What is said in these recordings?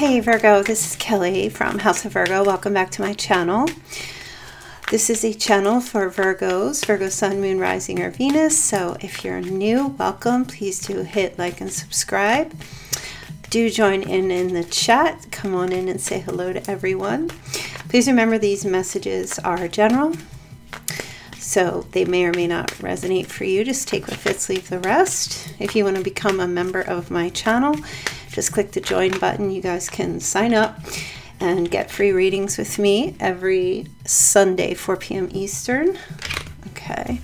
Hey Virgo, this is Kelly from House of Virgo. Welcome back to my channel. This is a channel for Virgos, Virgo Sun, Moon, Rising, or Venus. So if you're new, welcome. Please do hit like and subscribe. Do join in in the chat. Come on in and say hello to everyone. Please remember these messages are general. So they may or may not resonate for you. Just take what fits, leave the rest. If you want to become a member of my channel, just click the join button. You guys can sign up and get free readings with me every Sunday, 4 p.m. Eastern. Okay.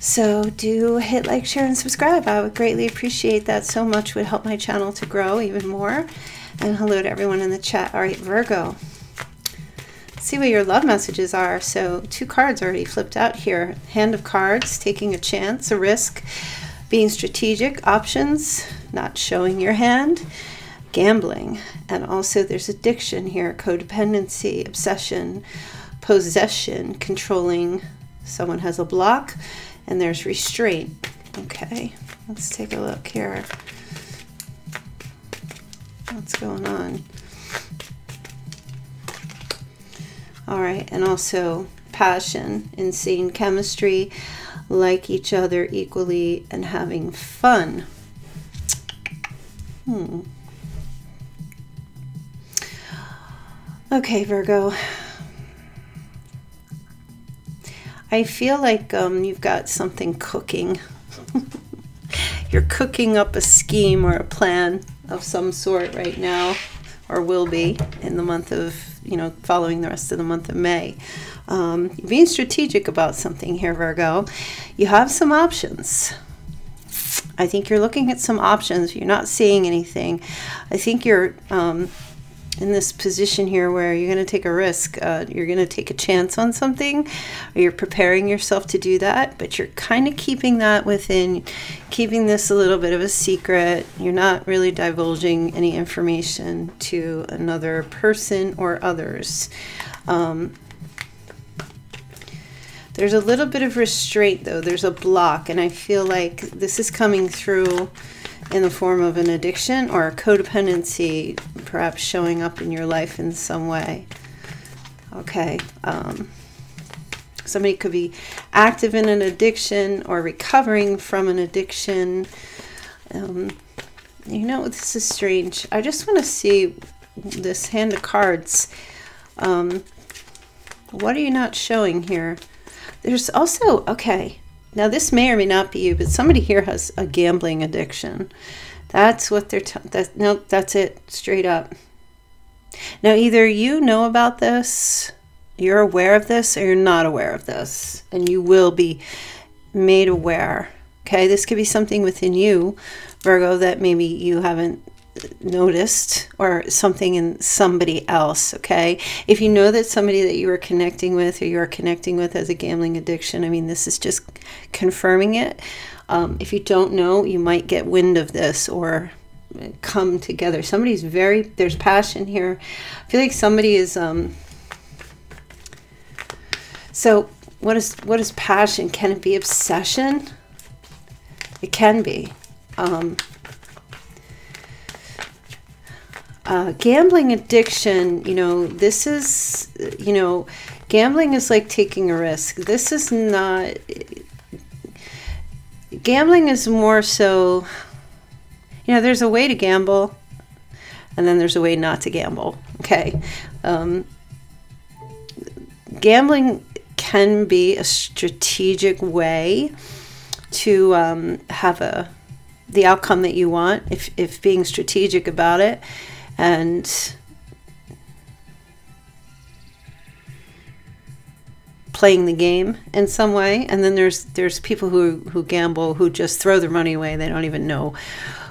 So do hit like, share, and subscribe. I would greatly appreciate that so much. would help my channel to grow even more. And hello to everyone in the chat. All right, Virgo. See what your love messages are. So two cards already flipped out here. Hand of cards, taking a chance, a risk, being strategic, options, not showing your hand, gambling, and also there's addiction here, codependency, obsession, possession, controlling. Someone has a block, and there's restraint. Okay, let's take a look here. What's going on? All right, and also passion, insane chemistry, like each other equally, and having fun. Hmm. Okay, Virgo. I feel like um, you've got something cooking. You're cooking up a scheme or a plan of some sort right now, or will be in the month of, you know, following the rest of the month of May. Um, being strategic about something here, Virgo. You have some options. I think you're looking at some options. You're not seeing anything. I think you're um, in this position here where you're going to take a risk. Uh, you're going to take a chance on something, you're preparing yourself to do that, but you're kind of keeping that within, keeping this a little bit of a secret. You're not really divulging any information to another person or others. Um, there's a little bit of restraint though. There's a block, and I feel like this is coming through in the form of an addiction or a codependency, perhaps showing up in your life in some way. Okay. Um, somebody could be active in an addiction or recovering from an addiction. Um, you know, this is strange. I just want to see this hand of cards. Um, what are you not showing here? There's also, okay, now this may or may not be you, but somebody here has a gambling addiction. That's what they're, t- that, no, that's it, straight up. Now, either you know about this, you're aware of this, or you're not aware of this, and you will be made aware. Okay, this could be something within you, Virgo, that maybe you haven't noticed or something in somebody else okay? If you know that somebody that you are connecting with or you are connecting with has a gambling addiction i mean this is just confirming it. Um, if you don't know you might get wind of this or come together. Somebody's very there's passion here. I feel like somebody is um so what is what is passion? Can it be obsession? It can be. Um uh, gambling addiction, you know, this is, you know, gambling is like taking a risk. This is not, gambling is more so, you know, there's a way to gamble and then there's a way not to gamble. Okay. Um, gambling can be a strategic way to um, have a the outcome that you want if, if being strategic about it and playing the game in some way. And then there's there's people who who gamble who just throw their money away. They don't even know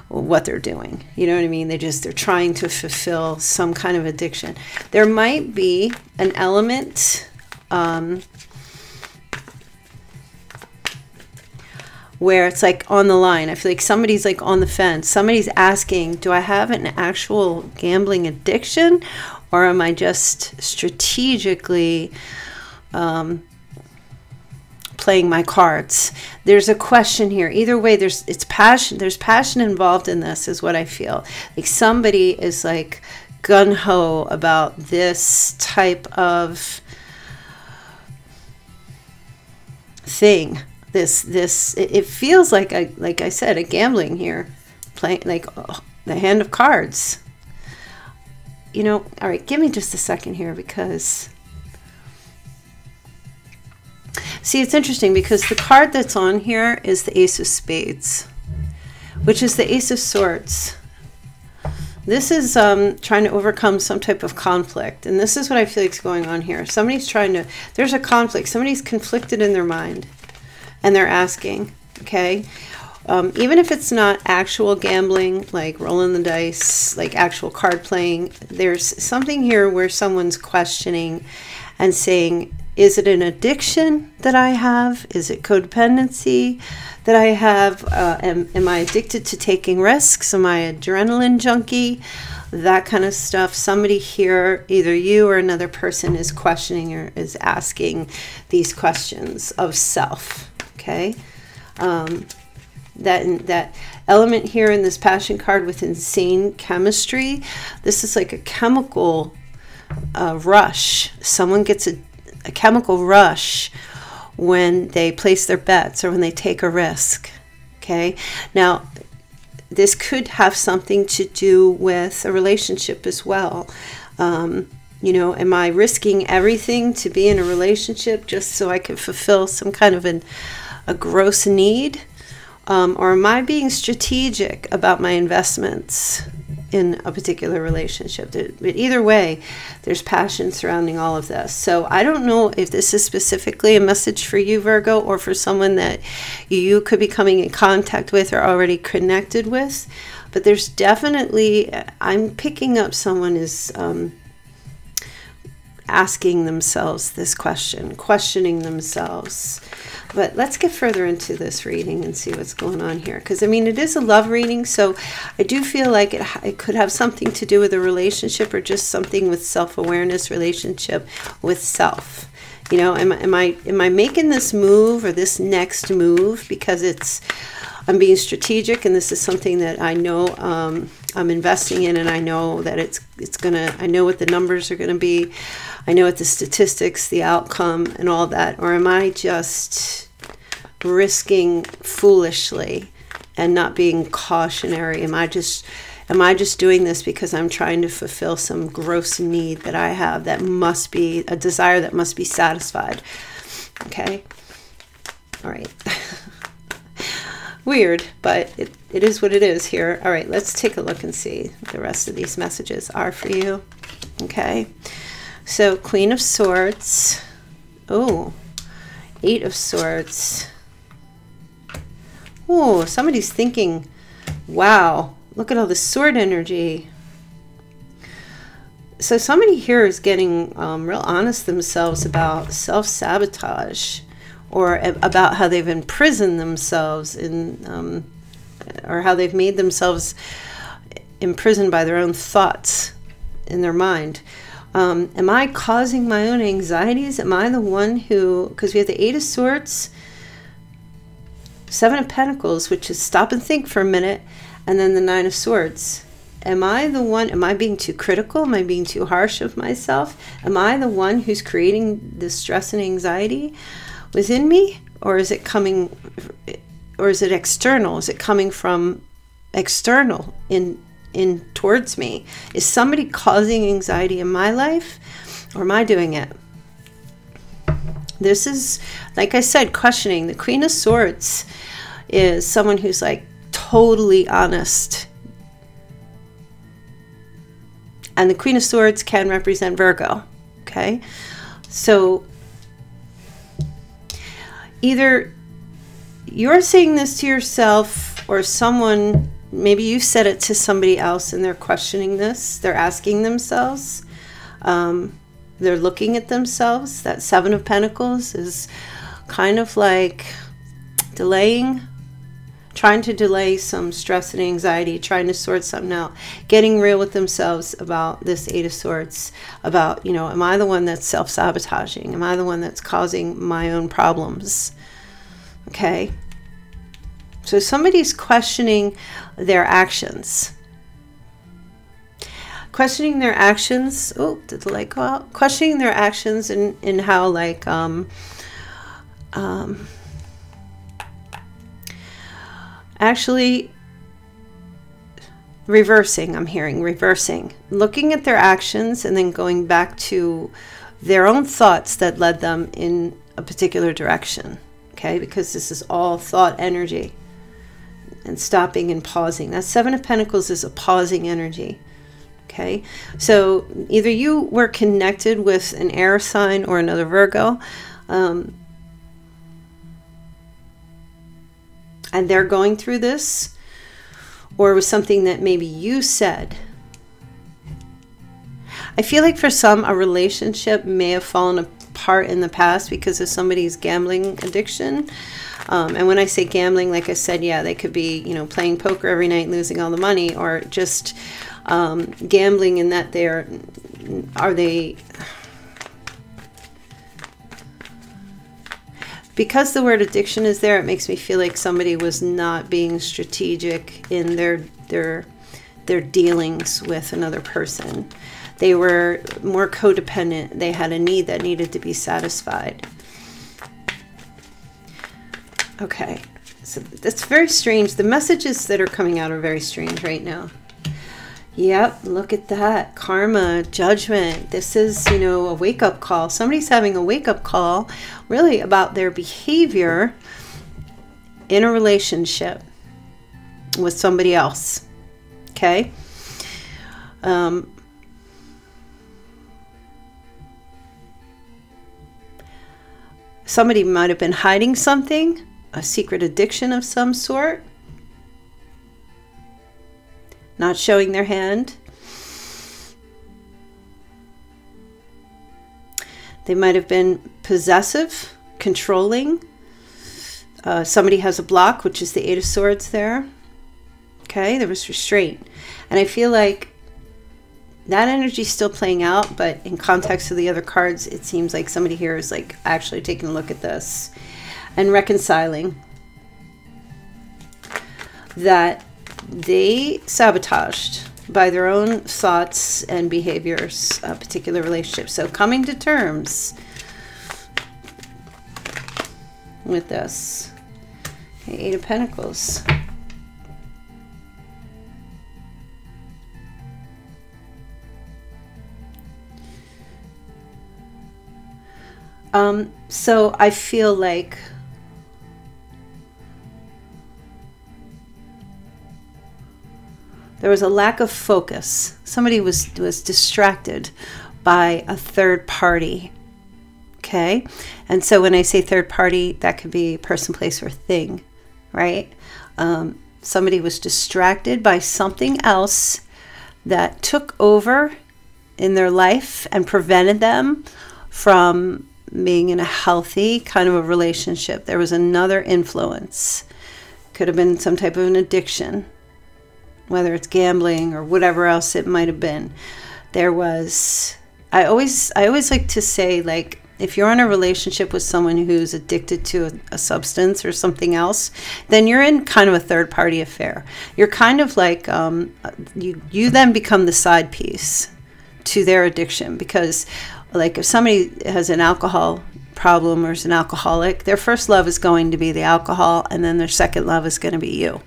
what they're doing. You know what i mean? They just they're trying to fulfill some kind of addiction. There might be an element um, where it's like on the line. I feel like somebody's like on the fence. Somebody's asking, do I have an actual gambling addiction or am I just strategically um, playing my cards. There's a question here. Either way, there's it's passion. There's passion involved in this, is what I feel. Like somebody is like gun ho about this type of thing. This this it, feels like I like I said a gambling here, playing like oh, the hand of cards. You know, all right. Give me just a second here because See, it's interesting because the card that's on here is the Ace of Spades, which is the Ace of Swords. This is um, trying to overcome some type of conflict. And this is what I feel like is going on here. Somebody's trying to, there's a conflict. Somebody's conflicted in their mind and they're asking, okay? Um, even if it's not actual gambling, like rolling the dice, like actual card playing, there's something here where someone's questioning and saying, is it an addiction that I have? Is it codependency that I have? Uh, am, am I addicted to taking risks? Am I adrenaline junkie? That kind of stuff. Somebody here, either you or another person, is questioning or is asking these questions of self. Okay. Um, that that element here in this passion card with insane chemistry. This is like a chemical uh, rush. Someone gets a a chemical rush when they place their bets or when they take a risk. Okay. Now, this could have something to do with a relationship as well. Um, you know, am I risking everything to be in a relationship just so I can fulfill some kind of an, a gross need? Um, or am I being strategic about my investments? in a particular relationship. But either way, there's passion surrounding all of this. So I don't know if this is specifically a message for you, Virgo, or for someone that you could be coming in contact with or already connected with. But there's definitely, I'm picking up someone is um, asking themselves this question, questioning themselves. But let's get further into this reading and see what's going on here. Because, I mean, it is a love reading, so I do feel like it, it could have something to do with a relationship or just something with self awareness, relationship with self. You know, am, am I am I making this move or this next move because it's I'm being strategic and this is something that I know um, I'm investing in and I know that it's it's gonna I know what the numbers are gonna be I know what the statistics the outcome and all that or am I just risking foolishly and not being cautionary? Am I just am I just doing this because I'm trying to fulfill some gross need that I have that must be a desire that must be satisfied? Okay. All right. Weird, but it, it is what it is here. All right, let's take a look and see the rest of these messages are for you. Okay, so Queen of Swords. Oh, Eight of Swords. Oh, somebody's thinking, wow, look at all the sword energy. So somebody here is getting um, real honest themselves about self-sabotage or about how they've imprisoned themselves in, um, or how they've made themselves imprisoned by their own thoughts in their mind. Um, am I causing my own anxieties? Am I the one who, because we have the Eight of Swords, Seven of Pentacles, which is stop and think for a minute, and then the Nine of Swords. Am I the one, am I being too critical? Am I being too harsh of myself? Am I the one who's creating the stress and anxiety? within me or is it coming or is it external is it coming from external in in towards me. Is somebody causing anxiety in my life or am i doing it? This is like i said questioning. The queen of swords is someone who's like totally honest. And the queen of swords can represent virgo okay? So either you're saying this to yourself or someone maybe you said it to somebody else and they're questioning this they're asking themselves um, they're looking at themselves. That seven of pentacles is kind of like delaying trying to delay some stress and anxiety trying to sort something out getting real with themselves about this eight of swords about you know am i the one that's self-sabotaging? Am i the one that's causing my own problems? Okay. So somebody's questioning their actions. Questioning their actions. Oh, did the light go out? Questioning their actions and in, in how like um um actually reversing i'm hearing reversing looking at their actions and then going back to their own thoughts that led them in a particular direction okay because this is all thought energy and stopping and pausing that seven of pentacles is a pausing energy okay so either you were connected with an air sign or another virgo um, and they're going through this, or it was something that maybe you said. I feel like for some, a relationship may have fallen apart in the past because of somebody's gambling addiction. Um, and when I say gambling, like I said, yeah, they could be, you know, playing poker every night, losing all the money, or just um, gambling in that they're, are they, because the word addiction is there, it makes me feel like somebody was not being strategic in their their their dealings with another person. They were more codependent. They had a need that needed to be satisfied. Okay, so that's very strange. The messages that are coming out are very strange right now. Yep, look at that. Karma, judgment. This is, you know, a wake up call. Somebody's having a wake up call really about their behavior in a relationship with somebody else. Okay? Um, somebody might have been hiding something, a secret addiction of some sort not showing their hand. They might have been possessive, controlling. Uh, somebody has a block, which is the Eight of Swords there. Okay, there was restraint. And I feel like that energy is still playing out, but in context of the other cards, it seems like somebody here is like actually taking a look at this and reconciling that they sabotaged by their own thoughts and behaviors a particular relationship. So coming to terms with this. Okay, Eight of Pentacles. Um, so I feel like there was a lack of focus. Somebody was was distracted by a third party. Okay? And so when I say third party, that could be person, place, or thing, right? Um, somebody was distracted by something else that took over in their life and prevented them from being in a healthy kind of a relationship. There was another influence. Could have been some type of an addiction whether it's gambling or whatever else it might have been. There was I always I always like to say like if you're in a relationship with someone who's addicted to a, a, substance or something else, then you're in kind of a third party affair. You're kind of like um, you you then become the side piece to their addiction because like if somebody has an alcohol problem or is an alcoholic, their first love is going to be the alcohol and then their second love is going to be you.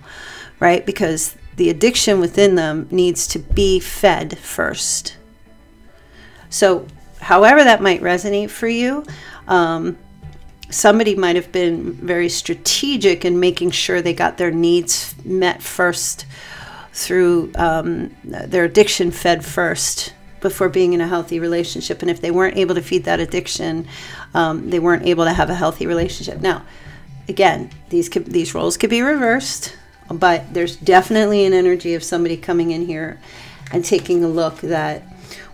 Right? Because the addiction within them needs to be fed first. So, however that might resonate for you, um, somebody might have been very strategic in making sure they got their needs met first through um, their addiction fed first before being in a healthy relationship. And if they weren't able to feed that addiction, um, they weren't able to have a healthy relationship. Now, again, these could, these roles could be reversed but there's definitely an energy of somebody coming in here and taking a look that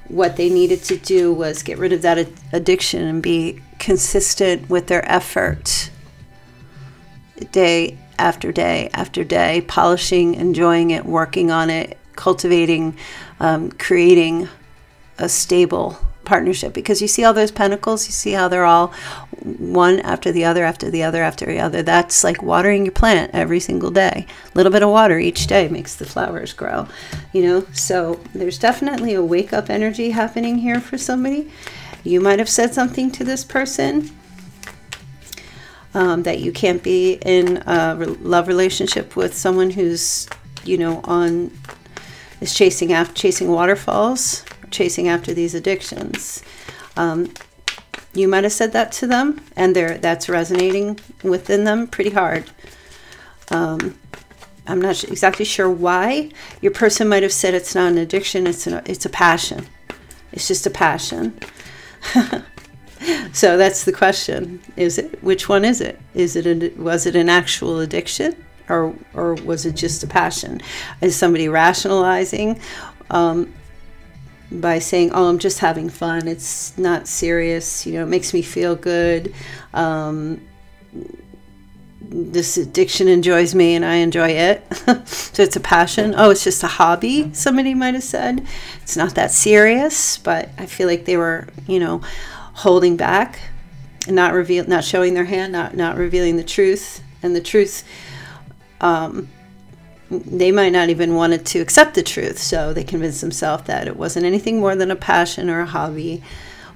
what they needed to do was get rid of that addiction and be consistent with their effort day after day after day, polishing, enjoying it, working on it, cultivating, um, creating a stable partnership because you see all those pentacles, you see how they're all one after the other, after the other, after the other. That's like watering your plant every single day. A little bit of water each day makes the flowers grow, you know? So there's definitely a wake up energy happening here for somebody. You might have said something to this person um, that you can't be in a love relationship with someone who's, you know, on is chasing after chasing waterfalls, chasing after these addictions. Um, you might have said that to them, and they're that's resonating within them pretty hard. Um, I'm not exactly sure why. Your person might have said it's not an addiction; it's an, it's a passion. It's just a passion. so that's the question: Is it which one is it? Is it was it an actual addiction? or or was it just a passion? Is somebody rationalizing um, by saying, "Oh, I'm just having fun. It's not serious. You know, it makes me feel good." Um, this addiction enjoys me and I enjoy it. so it's a passion. Oh, it's just a hobby, somebody might have said. It's not that serious, but I feel like they were, you know, holding back not reveal not showing their hand, not not revealing the truth. And the truth um, they might not even wanted to accept the truth, so they convinced themselves that it wasn't anything more than a passion or a hobby.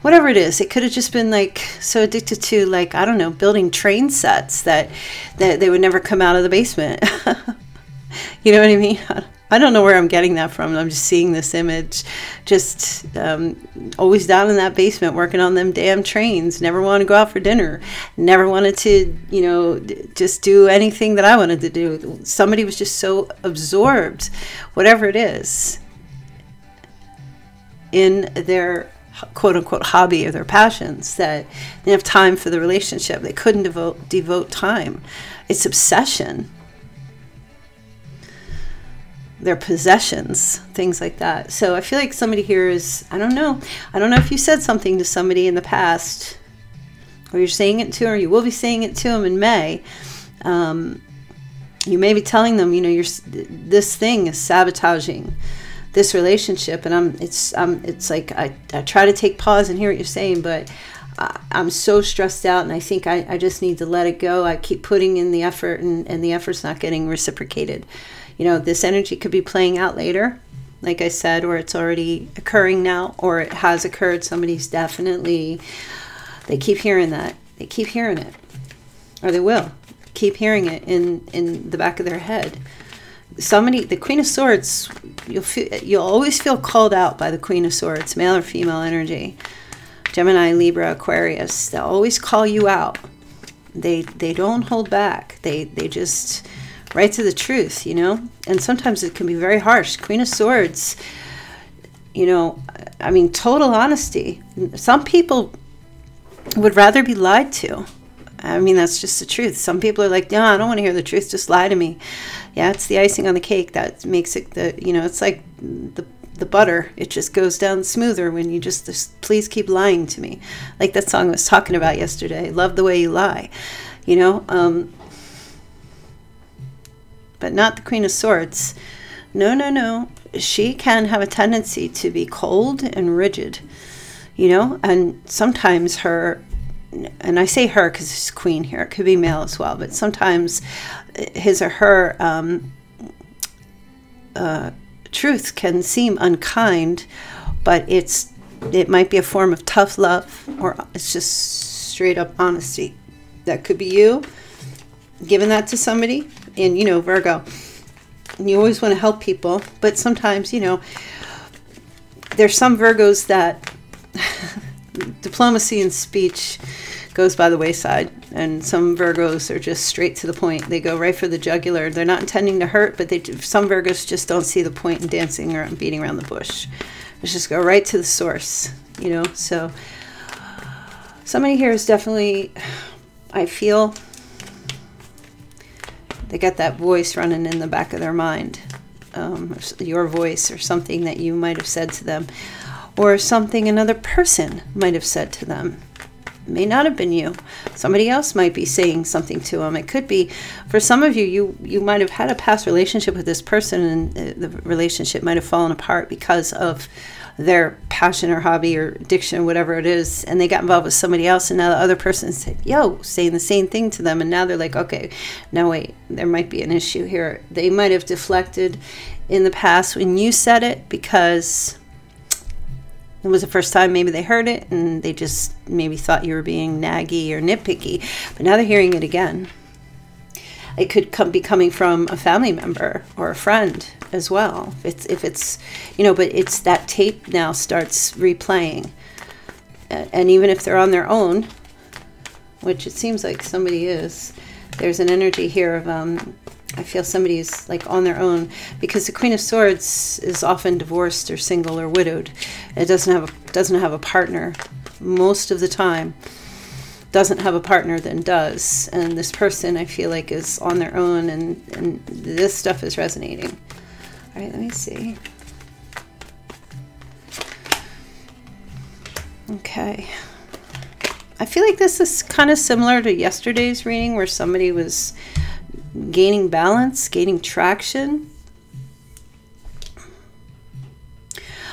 Whatever it is, it could have just been like so addicted to like I don't know, building train sets that that they would never come out of the basement. you know what I mean? I don't know where I'm getting that from. I'm just seeing this image, just um, always down in that basement working on them damn trains. Never want to go out for dinner. Never wanted to, you know, just do anything that I wanted to do. Somebody was just so absorbed, whatever it is, in their quote unquote hobby or their passions that they have time for the relationship. They couldn't devote devote time. It's obsession their possessions, things like that. So I feel like somebody here is, I don't know. I don't know if you said something to somebody in the past, or you're saying it to, or you will be saying it to them in May. Um, you may be telling them, you know, you're this thing is sabotaging this relationship, and I'm it's um it's like I, I try to take pause and hear what you're saying, but I, am so stressed out, and I think I, I just need to let it go. I keep putting in the effort, and, and the effort's not getting reciprocated you know, this energy could be playing out later, like I said, or it's already occurring now, or it has occurred. Somebody's definitely, they keep hearing that. They keep hearing it, or they will keep hearing it in, in the back of their head. Somebody, the Queen of Swords, you'll feel, you'll always feel called out by the Queen of Swords, male or female energy. Gemini, Libra, Aquarius, they'll always call you out. They they don't hold back. They they just right to the truth, you know? And sometimes it can be very harsh. Queen of Swords, you know, I mean, total honesty. Some people would rather be lied to. I mean, that's just the truth. Some people are like, no, I don't want to hear the truth. Just lie to me. Yeah, it's the icing on the cake that makes it the, you know, it's like the, the butter. It just goes down smoother when you just, just please keep lying to me. Like that song I was talking about yesterday. Love the way you lie. You know, um, but not the Queen of Swords. No, no, no. She can have a tendency to be cold and rigid, you know, and sometimes her, and I say her because it's queen here, it could be male as well, but sometimes his or her um, uh, truth can seem unkind, but it's it might be a form of tough love or it's just straight up honesty. That could be you giving that to somebody and you know Virgo. You always want to help people but sometimes you know there's some Virgos that diplomacy and speech goes by the wayside and some Virgos are just straight to the point. They go right for the jugular. They're not intending to hurt but they some Virgos just don't see the point in dancing or beating around the bush. Let's just go right to the source you know? So somebody here is definitely I feel they got that voice running in the back of their mind. Um, your voice or something that you might have said to them, or something another person might have said to them. It may not have been you. Somebody else might be saying something to them. It could be, for some of you, you you might have had a past relationship with this person, and the relationship might have fallen apart because of their passion or hobby or addiction whatever it is and they got involved with somebody else and now the other person said yo saying the same thing to them and now they're like okay now wait there might be an issue here. They might have deflected in the past when you said it because it was the first time maybe they heard it and they just maybe thought you were being naggy or nitpicky. But now they're hearing it again it could come, be coming from a family member or a friend as well. If it's, if it's, you know, but it's that tape now starts replaying. And even if they're on their own, which it seems like somebody is, there's an energy here of, um, I feel somebody is like on their own because the Queen of Swords is often divorced or single or widowed. It doesn't have a, doesn't have a partner most of the time doesn't have a partner than does. And this person, I feel like, is on their own, and, and this stuff is resonating. All right, let me see. Okay. I feel like this is kind of similar to yesterday's reading where somebody was gaining balance, gaining traction.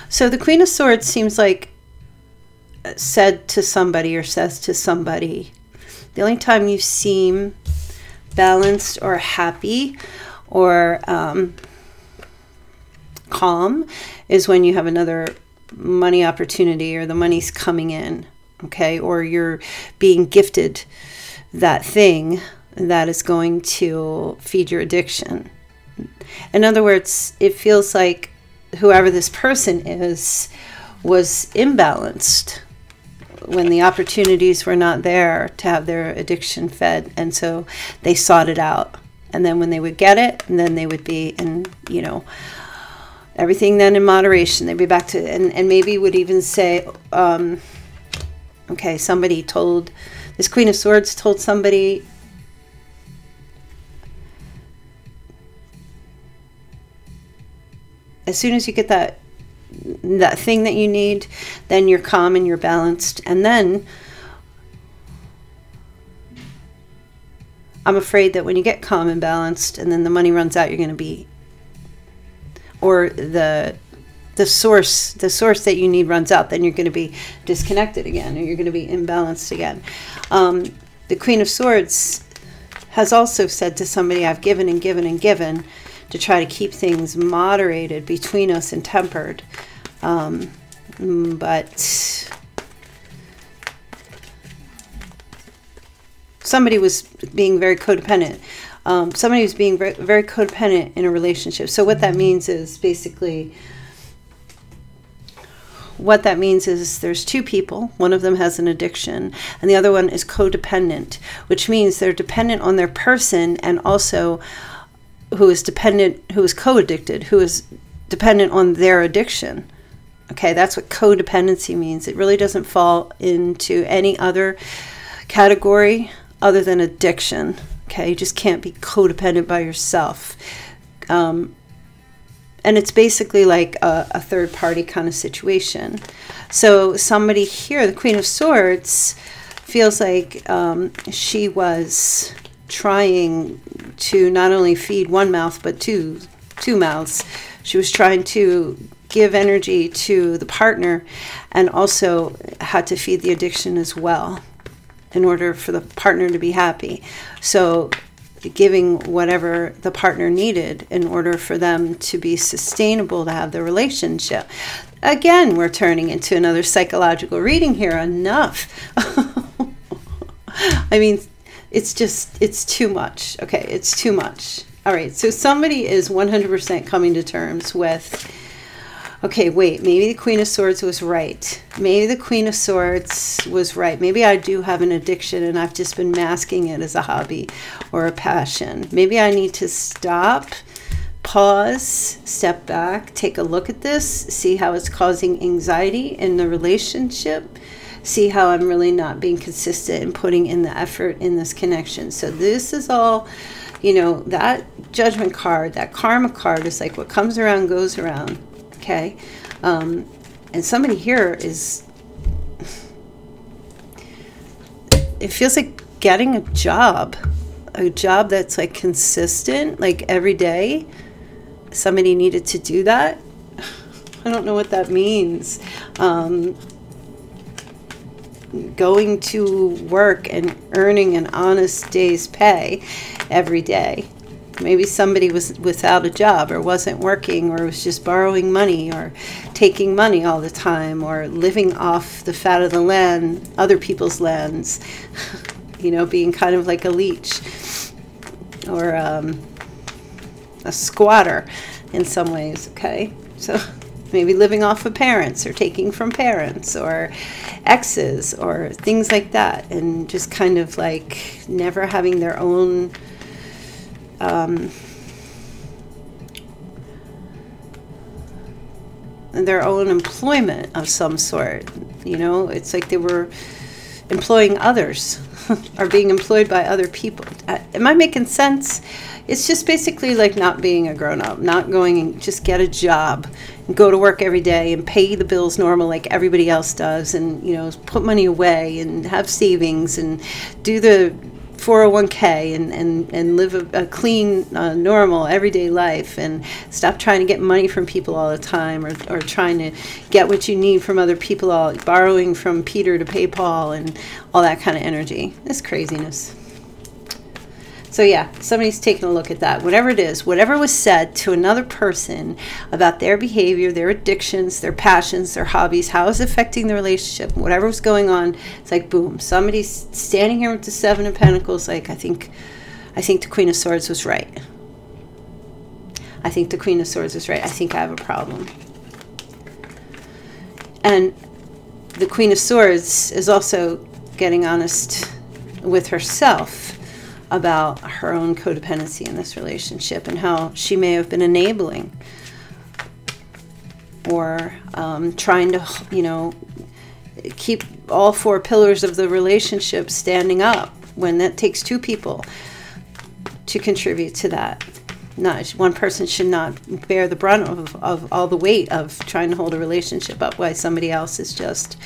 So the Queen of Swords seems like said to somebody or says to somebody. The only time you seem balanced or happy or um, calm is when you have another money opportunity or the money's coming in, okay, or you're being gifted that thing that is going to feed your addiction. In other words, it feels like whoever this person is was imbalanced when the opportunities were not there to have their addiction fed and so they sought it out. And then when they would get it and then they would be in you know everything then in moderation. They'd be back to and, and maybe would even say um, okay somebody told this queen of swords told somebody as soon as you get that that thing that you need, then you're calm and you're balanced. And then I'm afraid that when you get calm and balanced and then the money runs out, you're going to be, or the the source the source that you need runs out then you're going to be disconnected again or you're going to be imbalanced again um, the queen of swords has also said to somebody i've given and given and given to try to keep things moderated between us and tempered. Um, but somebody was being very codependent. Um, somebody was being very, very codependent in a relationship. So what that means is basically what that means is there's two people. One of them has an addiction, and the other one is codependent, which means they're dependent on their person and also who is dependent, who is co-addicted, who is dependent on their addiction. Okay, that's what codependency means. It really doesn't fall into any other category other than addiction. Okay, you just can't be codependent by yourself. Um, and it's basically like a, a, third party kind of situation. So somebody here, the Queen of Swords, feels like um, she was trying to not only feed one mouth but two two mouths. She was trying to give energy to the partner and also had to feed the addiction as well in order for the partner to be happy. So giving whatever the partner needed in order for them to be sustainable to have the relationship. Again, we're turning into another psychological reading here. Enough. I mean, it's just it's too much okay it's too much all right so somebody is 100% coming to terms with okay wait maybe the queen of swords was right maybe the queen of swords was right maybe i do have an addiction and i've just been masking it as a hobby or a passion maybe i need to stop pause step back take a look at this see how it's causing anxiety in the relationship see how I'm really not being consistent and putting in the effort in this connection. So this is all, you know, that judgment card, that karma card is like what comes around goes around. Okay. Um, and somebody here is, it feels like getting a job, a job that's like consistent, like every day. Somebody needed to do that. I don't know what that means. Um, going to work and earning an honest day's pay every day. Maybe somebody was without a job or wasn't working or was just borrowing money or taking money all the time or living off the fat of the land, other people's lands, you know, being kind of like a leech or um, a squatter in some ways, okay? So maybe living off of parents or taking from parents or exes or things like that and just kind of like never having their own um, their own employment of some sort you know? It's like they were employing others or being employed by other people. Am i making sense? It's just basically like not being a grown up, not going and just get a job and go to work every day and pay the bills normal like everybody else does and, you know, put money away and have savings and do the 401k and, and, and live a, a clean, uh, normal, everyday life and stop trying to get money from people all the time or, or trying to get what you need from other people, all borrowing from Peter to pay Paul and all that kind of energy. It's craziness. So, yeah, somebody's taking a look at that. Whatever it is, whatever was said to another person about their behavior, their addictions, their passions, their hobbies, how it's affecting the relationship, whatever was going on, it's like boom. Somebody's standing here with the Seven of Pentacles, like, I think, I think the Queen of Swords was right. I think the Queen of Swords is right. I think I have a problem. And the Queen of Swords is also getting honest with herself about her own codependency in this relationship and how she may have been enabling or um, trying to, you know, keep all four pillars of the relationship standing up when that takes two people to contribute to that. Not one person should not bear the brunt of, of all the weight of trying to hold a relationship up while somebody else is just,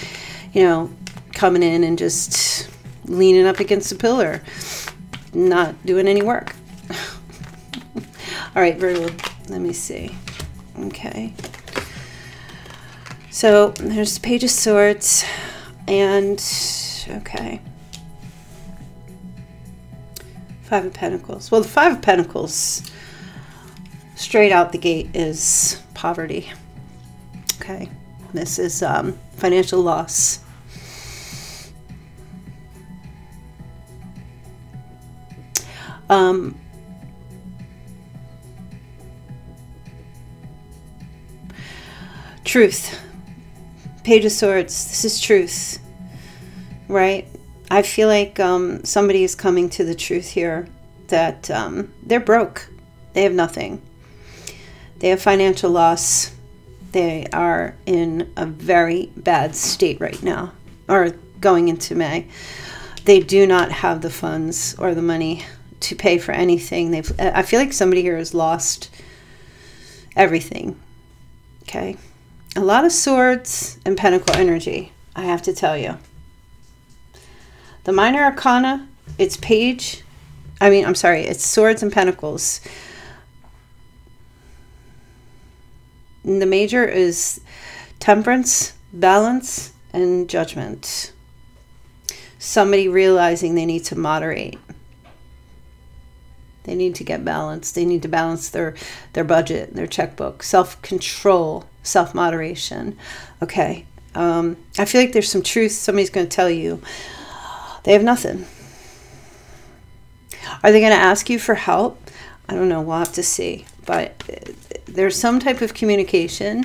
you know, coming in and just leaning up against a pillar not doing any work. All right, Virgo, let me see. Okay. So there's the Page of Swords, and okay. Five of Pentacles. Well, the Five of Pentacles, straight out the gate, is poverty. Okay. This is um, financial loss. Um, truth. Page of Swords. This is truth, right? I feel like um, somebody is coming to the truth here that um, they're broke. They have nothing. They have financial loss. They are in a very bad state right now, or going into May. They do not have the funds or the money to pay for anything. They've uh, I feel like somebody here has lost everything. Okay. A lot of swords and pentacle energy, I have to tell you. The minor arcana, it's page I mean, I'm sorry, it's swords and pentacles. And the major is temperance, balance, and judgment. Somebody realizing they need to moderate. They need to get balanced. They need to balance their their budget, their checkbook, self control, self moderation. Okay, um, I feel like there's some truth. Somebody's going to tell you they have nothing. Are they going to ask you for help? I don't know. We'll have to see. But uh, there's some type of communication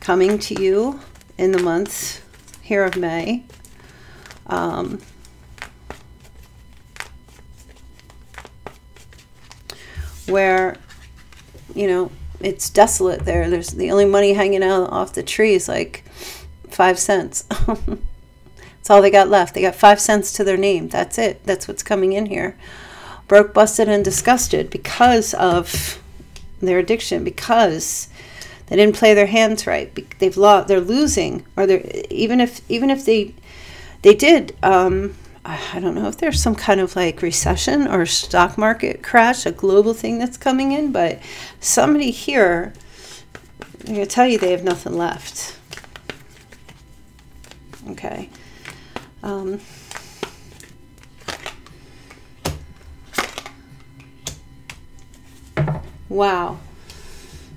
coming to you in the month here of May. Um, where, you know, it's desolate there. There's the only money hanging out off the tree is like five cents. That's all they got left. They got five cents to their name. That's it. That's what's coming in here. Broke, busted, and disgusted because of their addiction, because they didn't play their hands right. They've lost. They're losing, or they're even if even if they they did. Um, I don't know if there's some kind of like recession or stock market crash, a global thing that's coming in, but somebody here I'm going to tell you they have nothing left. Okay. Um, wow.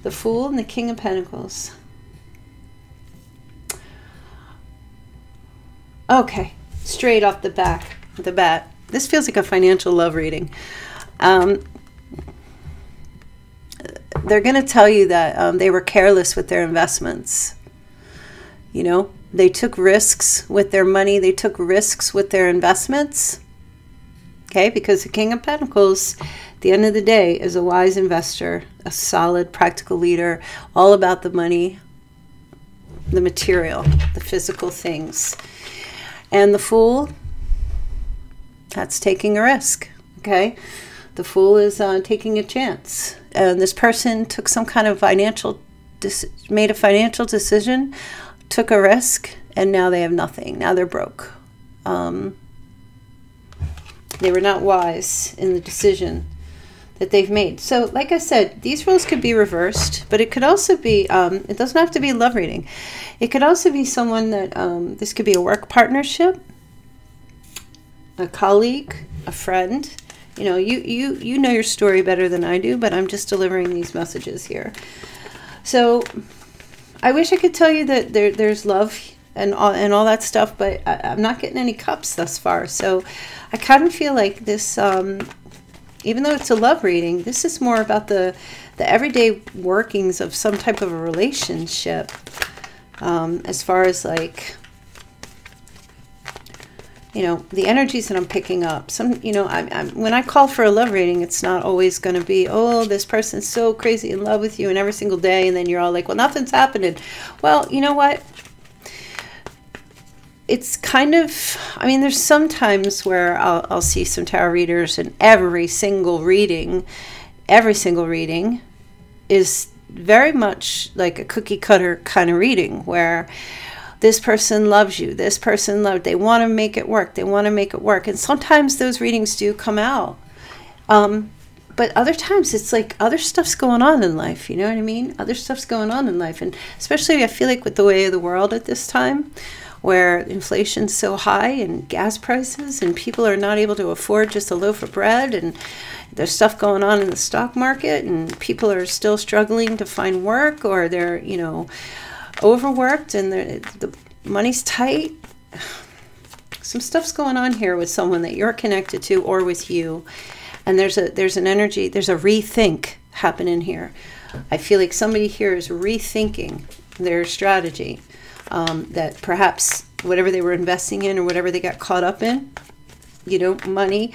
The Fool and the King of Pentacles. Okay, straight off the back, the bat. This feels like a financial love reading. Um, they're going to tell you that um, they were careless with their investments. You know, they took risks with their money, they took risks with their investments. Okay, because the King of Pentacles, the end of the day, is a wise investor, a solid, practical leader, all about the money, the material, the physical things. And the Fool, that's taking a risk. Okay, the Fool is uh, taking a chance. And this person took some kind of financial, made a financial decision, took a risk, and now they have nothing. Now they're broke. Um, they were not wise in the decision that they've made. So, like I said, these roles could be reversed, but it could also be, um, it doesn't have to be love reading. It could also be someone that, um, this could be a work partnership, a colleague, a friend. You know, you, you, you know your story better than I do, but I'm just delivering these messages here. So, I wish I could tell you that there, there's love and all, and all that stuff, but I, am not getting any cups thus far. So I kind of feel like this, um, even though it's a love reading, this is more about the, the everyday workings of some type of a relationship. Um, as far as like, you know, the energies that I'm picking up. Some, you know, I, I, when I call for a love reading, it's not always going to be, oh, this person's so crazy in love with you and every single day. And then you're all like, well, nothing's happening. Well, you know what? It's kind of, I mean, there's some times where I'll, I'll see some tarot readers, and every single reading, every single reading is very much like a cookie cutter kind of reading where this person loves you, this person loved, they want to make it work, they want to make it work. And sometimes those readings do come out. Um, but other times it's like other stuff's going on in life, you know what I mean? Other stuff's going on in life. And especially I feel like with the way of the world at this time, where inflation's so high and gas prices and people are not able to afford just a loaf of bread and there's stuff going on in the stock market and people are still struggling to find work or they're you know overworked and the money's tight. Some stuff's going on here with someone that you're connected to or with you. And there's a there's an energy there's a rethink happening here. I feel like somebody here is rethinking their strategy um, that perhaps whatever they were investing in or whatever they got caught up in, you know, money,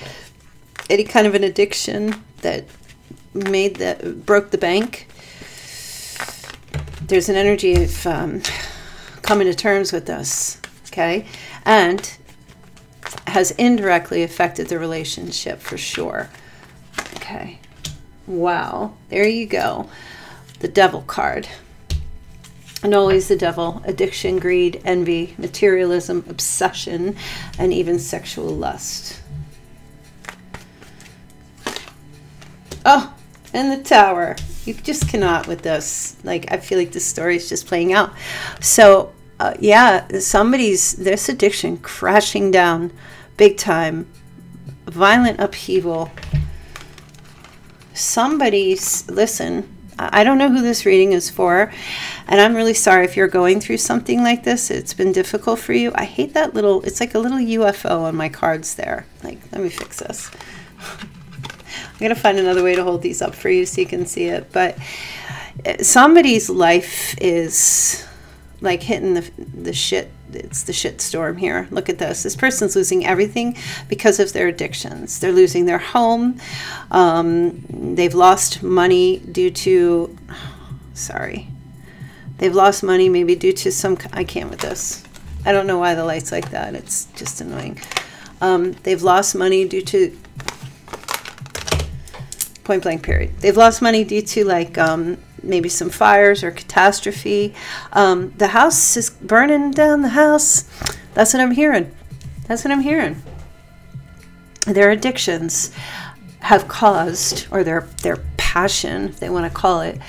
any kind of an addiction that made that broke the bank. There's an energy of um, coming to terms with this, okay, and has indirectly affected the relationship for sure. Okay, wow, there you go, the Devil card. And always the devil, addiction, greed, envy, materialism, obsession, and even sexual lust. Oh, and the tower. You just cannot with this. Like, I feel like this story is just playing out. So, uh, yeah, somebody's, this addiction crashing down big time, violent upheaval. Somebody's, listen, I don't know who this reading is for, and I'm really sorry if you're going through something like this. It's been difficult for you. I hate that little, it's like a little UFO on my cards there. Like, let me fix this. I'm going to find another way to hold these up for you so you can see it. But uh, somebody's life is like hitting the, the shit it's the shit storm here. Look at this. This person's losing everything because of their addictions. They're losing their home. Um, they've lost money due to, sorry, they've lost money maybe due to some, I can't with this. I don't know why the light's like that. It's just annoying. Um, they've lost money due to, point blank period. They've lost money due to like um, maybe some fires or catastrophe. Um, the house is burning down the house. That's what I'm hearing. That's what I'm hearing. Their addictions have caused, or their their passion, if they want to call it,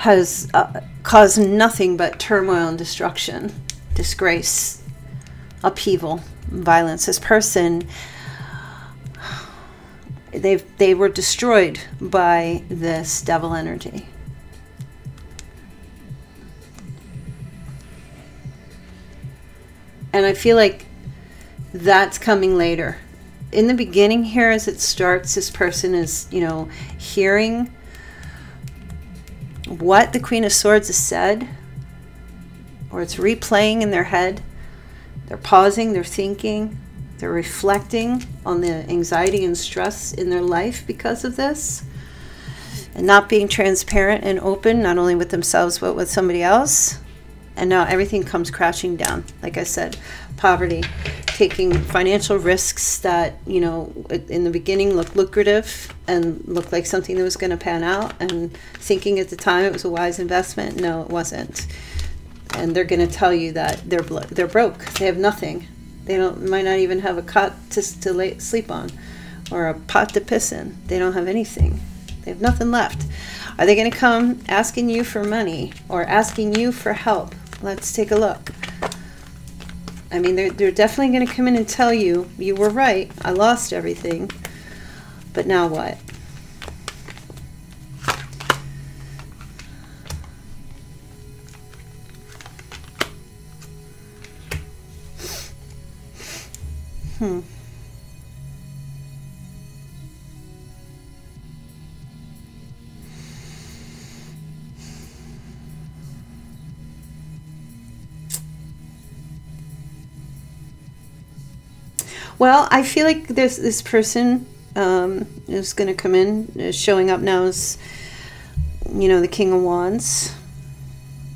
has uh, caused nothing but turmoil and destruction, disgrace, upheaval, violence. This person, they they were destroyed by this devil energy. And I feel like that's coming later. In the beginning here as it starts, this person is, you know, hearing what the Queen of Swords has said, or it's replaying in their head. They're pausing, they're thinking, they're reflecting on the anxiety and stress in their life because of this, and not being transparent and open, not only with themselves, but with somebody else. And now everything comes crashing down. Like I said, poverty, taking financial risks that, you know, in the beginning looked lucrative and looked like something that was going to pan out, and thinking at the time it was a wise investment. No, it wasn't. And they're going to tell you that they're they're broke. They have nothing. They don't might not even have a cot to, to lay, sleep on or a pot to piss in. They don't have anything. They have nothing left. Are they going to come asking you for money or asking you for help? Let's take a look. I mean, they're, they're definitely going to come in and tell you, you were right, I lost everything, but now what? Hmm. Well, I feel like this this person um, is going to come in, is showing up now as, you know, the King of Wands.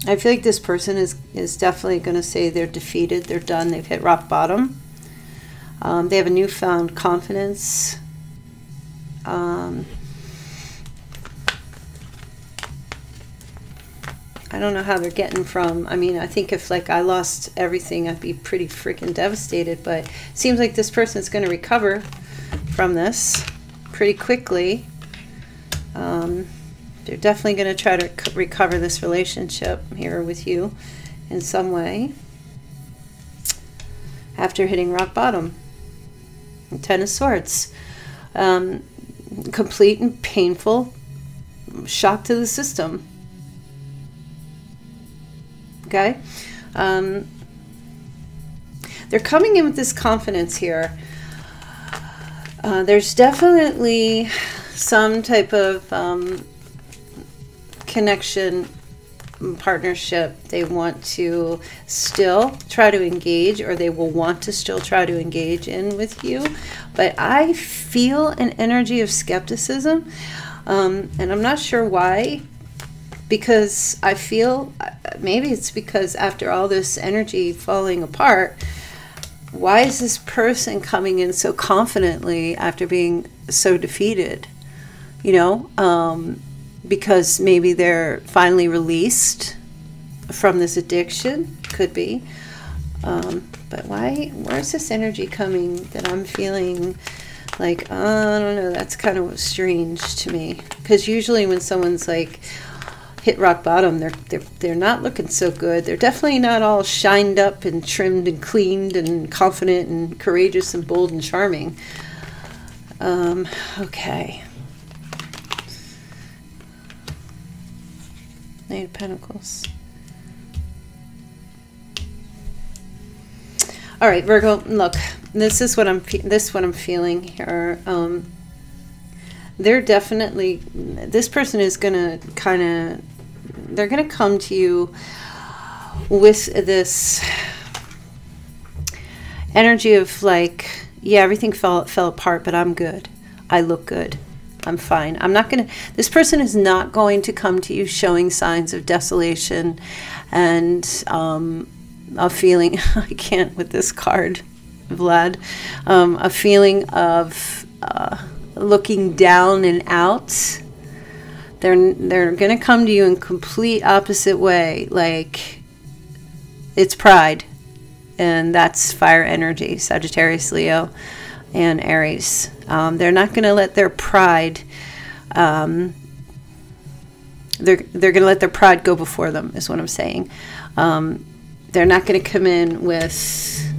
I feel like this person is is definitely going to say they're defeated, they're done, they've hit rock bottom. Um, they have a newfound confidence. Um, I don't know how they're getting from. I mean, I think if like I lost everything, I'd be pretty freaking devastated. But it seems like this person is going to recover from this pretty quickly. Um, they're definitely going to try to recover this relationship here with you in some way after hitting rock bottom. Ten of Swords. Um, complete and painful shock to the system okay? Um, they're coming in with this confidence here. Uh, there's definitely some type of um, connection partnership they want to still try to engage or they will want to still try to engage in with you but i feel an energy of skepticism um, and i'm not sure why because I feel maybe it's because after all this energy falling apart, why is this person coming in so confidently after being so defeated? You know, um, because maybe they're finally released from this addiction, could be. Um, but why? Where's this energy coming that I'm feeling? Like, uh, I don't know, that's kind of strange to me. Because usually when someone's like, hit rock bottom, they're, they're, they're not looking so good. They're definitely not all shined up and trimmed and cleaned and confident and courageous and bold and charming. Um, okay. Knight of Pentacles. All right, Virgo. Look, this is what I'm. This is what I'm feeling here. Um, they're definitely. This person is gonna kind of they're going to come to you with this energy of like, yeah, everything fell fell apart, but I'm good. I look good. I'm fine. I'm not going to, this person is not going to come to you showing signs of desolation and um, a feeling, I can't with this card, Vlad, um, a feeling of uh, looking down and out they're they're going to come to you in complete opposite way like it's pride. And that's fire energy sagittarius leo and aries. Um, they're not going to let their pride um, they're they're going to let their pride go before them is what i'm saying. Um, they're not going to come in with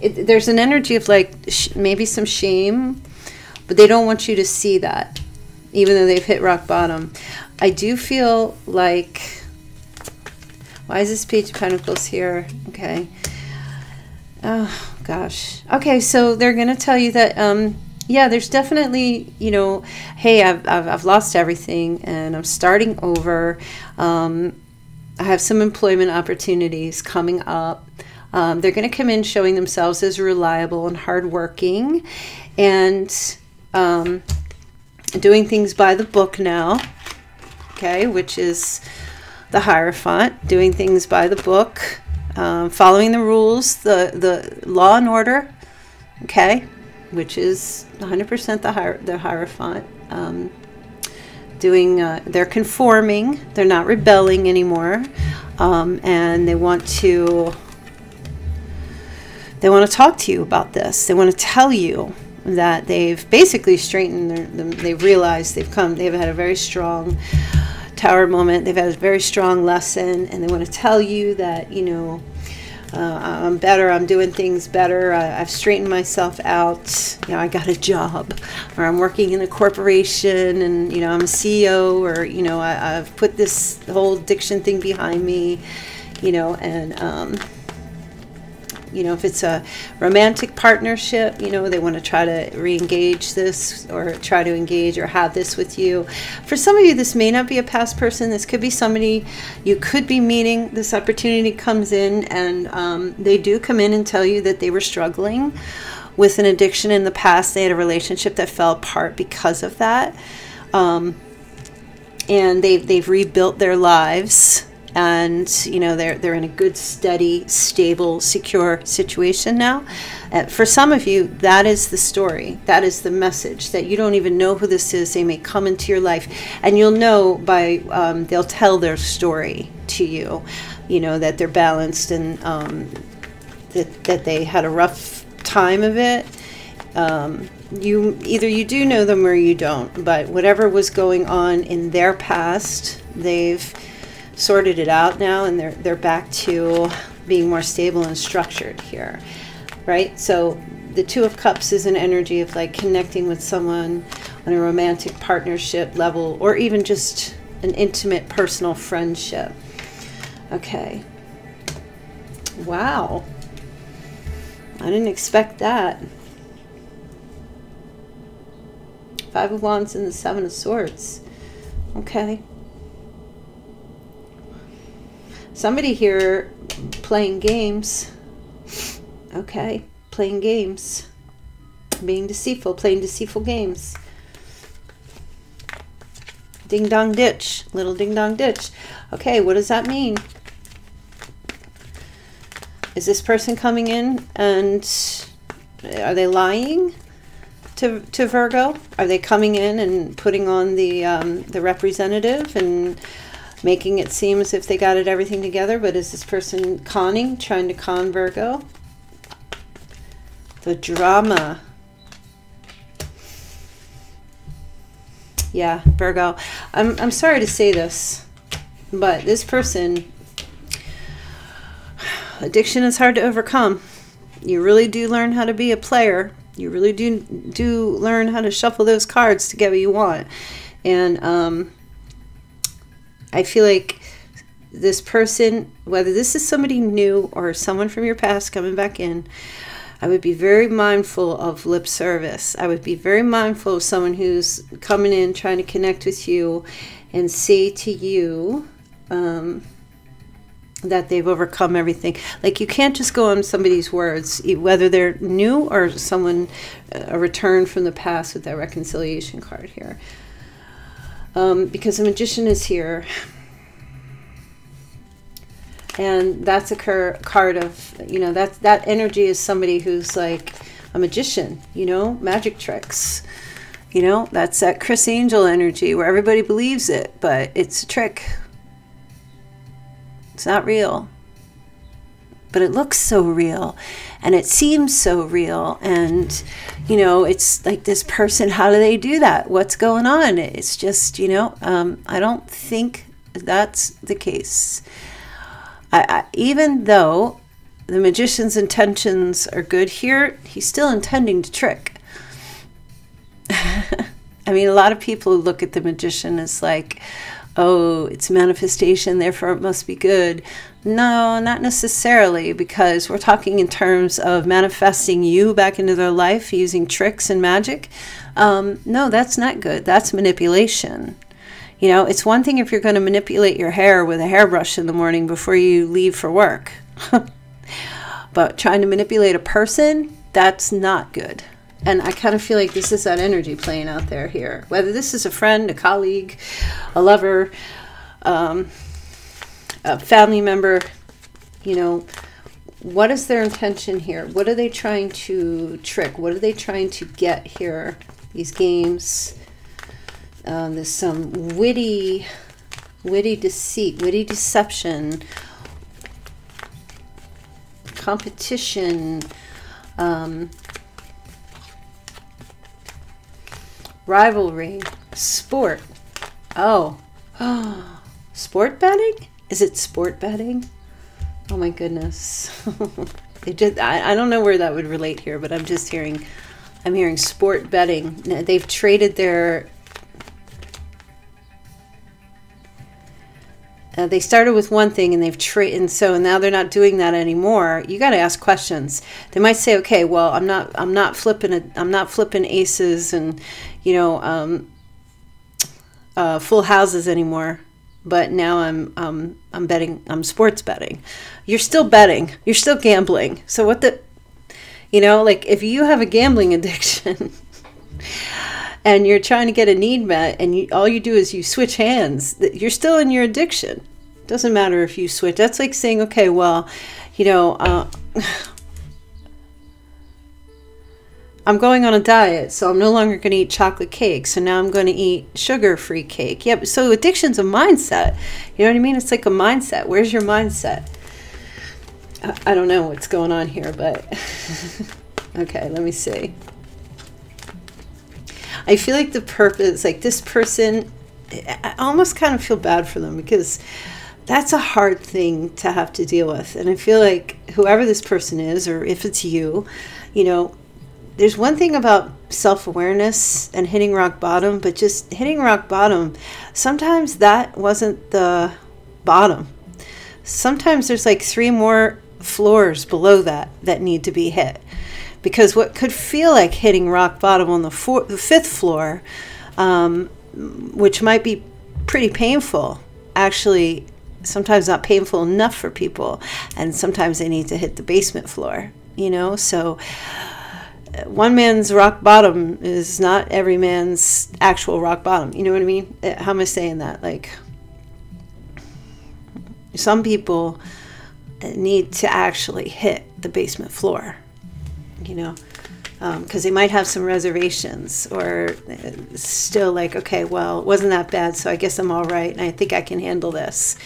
it, there's an energy of like maybe some shame but they don't want you to see that even though they've hit rock bottom. I do feel like why is this page of pentacles here? Okay. Oh gosh. Okay so they're going to tell you that um, yeah, there's definitely, you know, hey, I've, I've, I've lost everything and I'm starting over. Um, I have some employment opportunities coming up. Um, they're going to come in showing themselves as reliable and hardworking. And um, doing things by the book now, okay, which is the Hierophant, doing things by the book, um, following the rules, the, the law and order, okay which is 100% the, hier- the Hierophant. Um, doing, uh, they're conforming, they're not rebelling anymore, um, and they want to, they want to talk to you about this. They want to tell you that they've basically straightened their, them, they've realized they've come, they've had a very strong tower moment, they've had a very strong lesson, and they want to tell you that, you know, uh, I'm better, I'm doing things better, I, have straightened myself out, you know, I got a job, or I'm working in a corporation and, you know, I'm a CEO, or, you know, I, have put this whole addiction thing behind me, you know, and, um, you know, if it's a romantic partnership, you know, they want to try to re-engage this or try to engage or have this with you. For some of you, this may not be a past person. This could be somebody you could be meeting. This opportunity comes in and um, they do come in and tell you that they were struggling with an addiction in the past. They had a relationship that fell apart because of that. Um, and they've, they've rebuilt their lives and you know they're they're in a good steady stable secure situation now. Uh, for some of you that is the story. That is the message that you don't even know who this is. They may come into your life and you'll know by um, they'll tell their story to you you know that they're balanced and um, that, that they had a rough time of it. Um, you either you do know them or you don't but whatever was going on in their past they've sorted it out now and they're they're back to being more stable and structured here right? So the two of cups is an energy of like connecting with someone on a romantic partnership level or even just an intimate personal friendship. Okay. Wow. I didn't expect that. Five of wands and the seven of swords. Okay Somebody here playing games. Okay, playing games. Being deceitful, playing deceitful games. Ding dong ditch, little ding dong ditch. Okay, what does that mean? Is this person coming in and are they lying to, to Virgo? Are they coming in and putting on the um, the representative and making it seem as if they got it everything together, but is this person conning, trying to con Virgo? The drama. Yeah, Virgo. I'm, I'm sorry to say this, but this person, addiction is hard to overcome. You really do learn how to be a player. You really do do learn how to shuffle those cards to get what you want. And um, I feel like this person, whether this is somebody new or someone from your past coming back in, I would be very mindful of lip service. I would be very mindful of someone who's coming in trying to connect with you and say to you um, that they've overcome everything. Like you can't just go on somebody's words, whether they're new or someone a return from the past with that reconciliation card here um, because the magician is here. And that's a card of, you know, that, that energy is somebody who's like a magician, you know, magic tricks. You know, that's that Criss Angel energy where everybody believes it, but it's a trick. It's not real. But it looks so real and it seems so real. And, you know, it's like this person, how do they do that? What's going on? It's just, you know, um, I don't think that's the case. I, I, even though the magician's intentions are good here, he's still intending to trick. I mean, a lot of people look at the magician as like, oh, it's manifestation, therefore it must be good. No, not necessarily, because we're talking in terms of manifesting you back into their life using tricks and magic. Um, no, that's not good. That's manipulation. You know, it's one thing if you're going to manipulate your hair with a hairbrush in the morning before you leave for work. but trying to manipulate a person, that's not good. And I kind of feel like this is that energy playing out there here. Whether this is a friend, a colleague, a lover, um, a family member, you know, what is their intention here? What are they trying to trick? What are they trying to get here? These games. Um, there's some witty, witty deceit, witty deception, competition, um, rivalry, sport. Oh, sport betting? Is it sport betting? Oh my goodness. it just, I, I don't know where that would relate here, but I'm just hearing, I'm hearing sport betting. They've traded their Uh, they started with one thing and they've traded and so now they're not doing that anymore you got to ask questions they might say okay well i'm not i'm not flipping i'm not flipping aces and you know um, uh, full houses anymore but now i'm um, i'm betting i'm sports betting. You're still betting. You're still gambling. So what the you know like if you have a gambling addiction and you're trying to get a need met and you, all you do is you switch hands you're still in your addiction. Doesn't matter if you switch. That's like saying okay well you know uh, i'm going on a diet so i'm no longer going to eat chocolate cake so now i'm going to eat sugar free cake. Yep. so addiction's a mindset. You know what i mean? It's like a mindset. Where's your mindset? I, I don't know what's going on here but okay let me see. I feel like the purpose, like this person, I almost kind of feel bad for them because that's a hard thing to have to deal with. And I feel like whoever this person is, or if it's you, you know, there's one thing about self awareness and hitting rock bottom, but just hitting rock bottom, sometimes that wasn't the bottom. Sometimes there's like three more floors below that that need to be hit because what could feel like hitting rock bottom on the, four, the fifth floor, um, which might be pretty painful, actually sometimes not painful enough for people, and sometimes they need to hit the basement floor. You know, so one man's rock bottom is not every man's actual rock bottom. You know what I mean? Uh, how am I saying that? Like, some people need to actually hit the basement floor you know, because um, they might have some reservations or uh, still like, okay, well, it wasn't that bad, so I guess I'm all right, and I think I can handle this.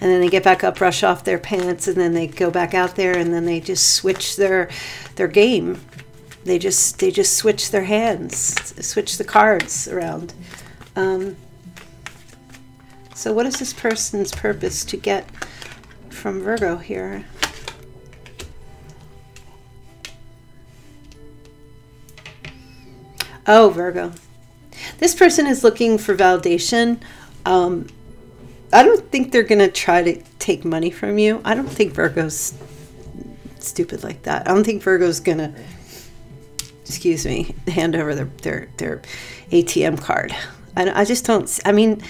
And then they get back up, brush off their pants, and then they go back out there, and then they just switch their their game. They just they just switch their hands, switch the cards around. Um, so, what is this person's purpose to get from Virgo here? Oh, Virgo. This person is looking for validation. Um, I don't think they're going to try to take money from you. I don't think Virgo's stupid like that. I don't think Virgo's going to, excuse me, hand over their, their, their ATM card. I, I just don't, I mean,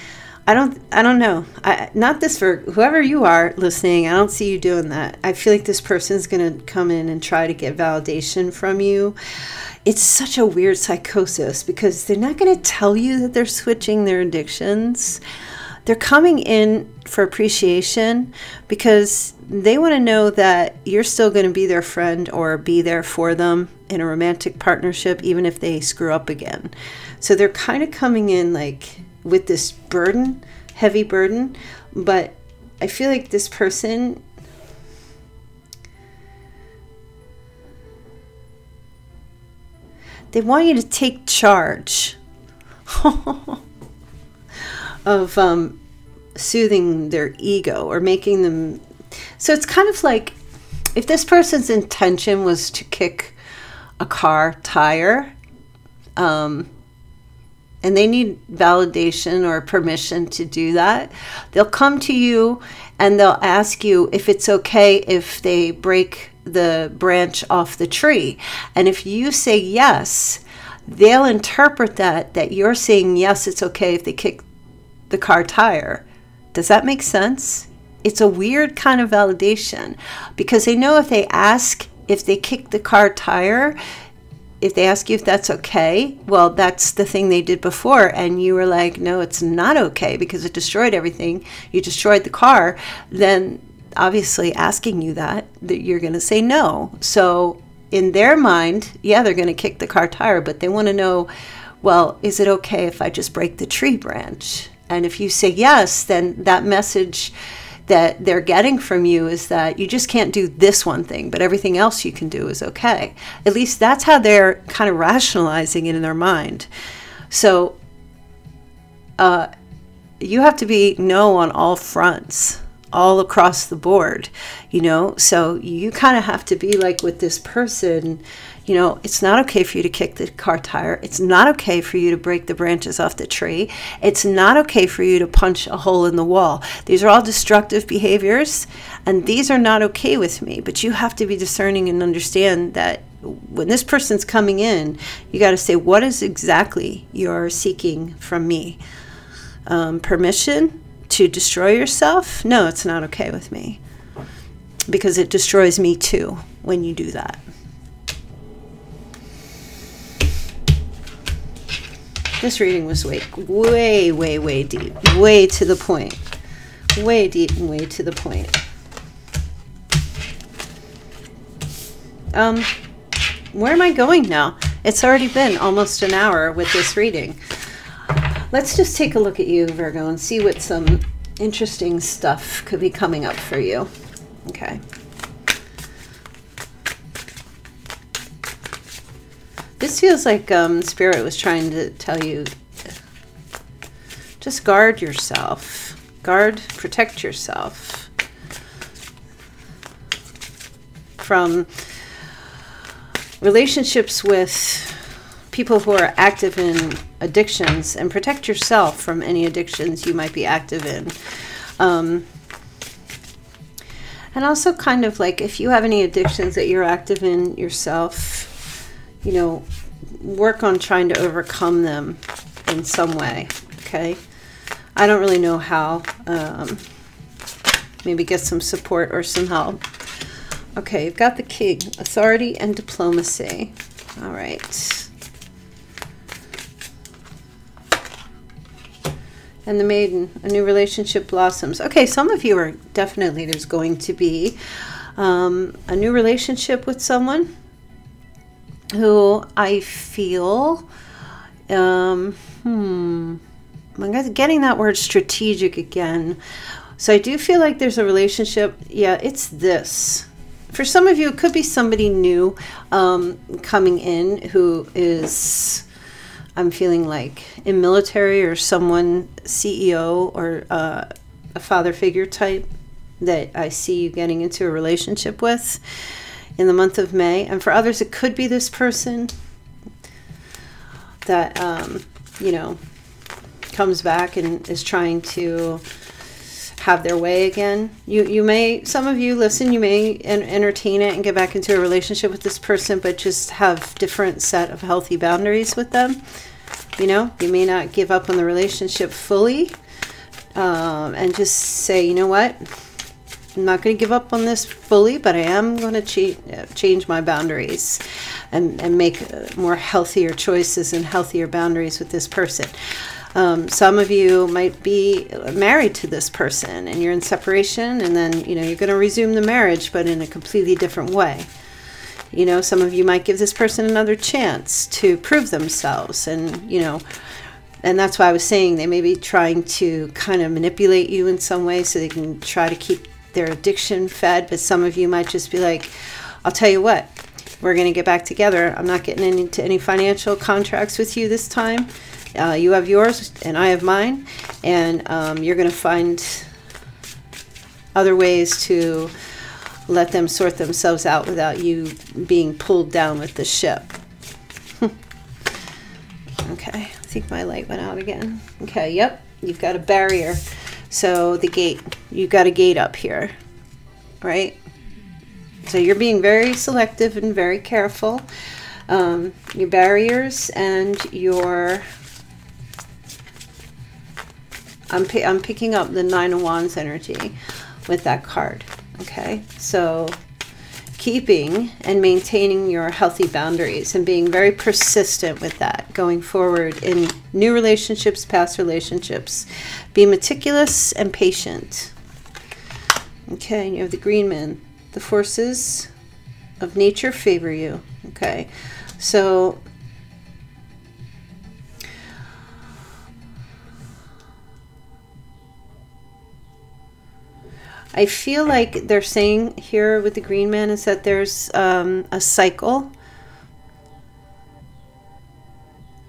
I don't I don't know. I not this for whoever you are listening. I don't see you doing that. I feel like this person's going to come in and try to get validation from you it's such a weird psychosis because they're not going to tell you that they're switching their addictions. They're coming in for appreciation because they want to know that you're still going to be their friend or be there for them in a romantic partnership, even if they screw up again. So they're kind of coming in like with this burden, heavy burden, but I feel like this person. They want you to take charge of um, soothing their ego or making them so it's kind of like if this person's intention was to kick a car tire, um, and they need validation or permission to do that, they'll come to you and they'll ask you if it's okay if they break the branch off the tree. And if you say yes, they'll interpret that that you're saying yes, it's okay if they kick the car tire. Does that make sense? It's a weird kind of validation because they know if they ask if they kick the car tire, if they ask you if that's okay, well, that's the thing they did before. And you were like, no, it's not okay because it destroyed everything. You destroyed the car. Then obviously asking you that, that you're going to say no. So in their mind, yeah, they're going to kick the car tire, but they want to know, well, is it okay if I just break the tree branch? And if you say yes, then that message that they're getting from you is that you just can't do this one thing, but everything else you can do is okay. At least that's how they're kind of rationalizing it in their mind. So uh, you have to be no on all fronts all across the board, you know? So you kind of have to be like with this person, you know, it's not okay for you to kick the car tire. It's not okay for you to break the branches off the tree. It's not okay for you to punch a hole in the wall. These are all destructive behaviors, and these are not okay with me. But you have to be discerning and understand that when this person's coming in, you got to say, what is exactly you're seeking from me? Um, permission? to destroy yourself, no, it's not okay with me. Because it destroys me too when you do that. This reading was way, way, way, way deep, way to the point. Way deep and way to the point. Um, where am I going now? It's already been almost an hour with this reading. Let's just take a look at you, Virgo, and see what some interesting stuff could be coming up for you. Okay. This feels like um, Spirit was trying to tell you just guard yourself. Guard, protect yourself from relationships with people who are active in addictions and protect yourself from any addictions you might be active in. Um, and also, kind of like if you have any addictions that you're active in yourself, you know, work on trying to overcome them in some way. Okay. I don't really know how. Um, maybe get some support or some help. Okay, you've got the king, authority and diplomacy. All right. and the maiden, a new relationship blossoms. Okay, some of you are definitely, there's going to be um, a new relationship with someone who I feel, um, hmm, I'm getting that word strategic again. So I do feel like there's a relationship. Yeah, it's this. For some of you, it could be somebody new um, coming in who is I'm feeling like in military or someone CEO or uh, a father figure type that I see you getting into a relationship with in the month of May. And for others, it could be this person that, um, you know, comes back and is trying to have their way again. You you may some of you listen, you may entertain it and get back into a relationship with this person, but just have different set of healthy boundaries with them. You know, you may not give up on the relationship fully, um, and just say, you know what, I'm not going to give up on this fully, but I am going to ch change my boundaries and, and make uh, more healthier choices and healthier boundaries with this person. Um, some of you might be married to this person and you're in separation and then, you know, you're going to resume the marriage, but in a completely different way. You know, some of you might give this person another chance to prove themselves and, you know, and that's why I was saying they may be trying to kind of manipulate you in some way so they can try to keep their addiction fed, but some of you might just be like, I'll tell you what, we're going to get back together. I'm not getting into any financial contracts with you this time. Uh, you have yours and I have mine. And um, you're going to find other ways to let them sort themselves out without you being pulled down with the ship. okay, I think my light went out again. Okay, yep, you've got a barrier. So the gate, you've got a gate up here, right? So you're being very selective and very careful. Um, your barriers and your I'm, I'm picking up the Nine of Wands energy with that card. Okay, so keeping and maintaining your healthy boundaries and being very persistent with that going forward in new relationships, past relationships. Be meticulous and patient. Okay, you have the green man. The forces of nature favor you. Okay, so I feel like they're saying here with the green man is that there's um, a cycle.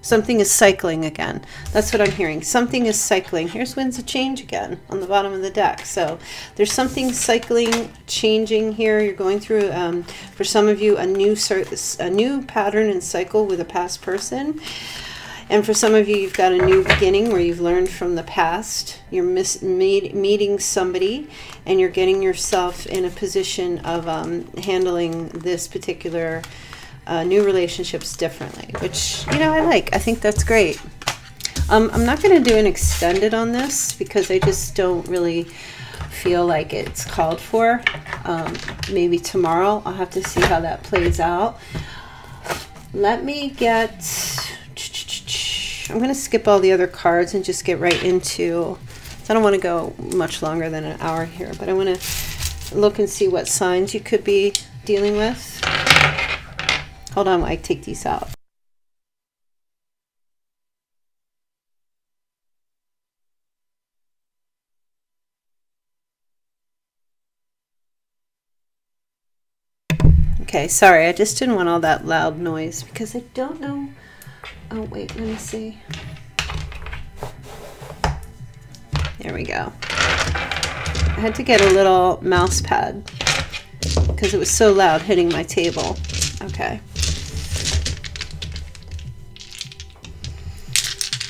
Something is cycling again. That's what I'm hearing. Something is cycling. Here's winds of change again on the bottom of the deck. So there's something cycling, changing here. You're going through, um, for some of you, a new a new pattern and cycle with a past person. And for some of you, you've got a new beginning where you've learned from the past. You're mis- meet, meeting somebody and you're getting yourself in a position of um, handling this particular uh, new relationships differently, which, you know, I like. I think that's great. Um, I'm not going to do an extended on this because I just don't really feel like it's called for. Um, maybe tomorrow I'll have to see how that plays out. Let me get I'm going to skip all the other cards and just get right into, I don't want to go much longer than an hour here, but I want to look and see what signs you could be dealing with. Hold on while I take these out. Okay, sorry, I just didn't want all that loud noise because I don't know Oh, wait, let me see. There we go. I had to get a little mouse pad because it was so loud hitting my table. Okay.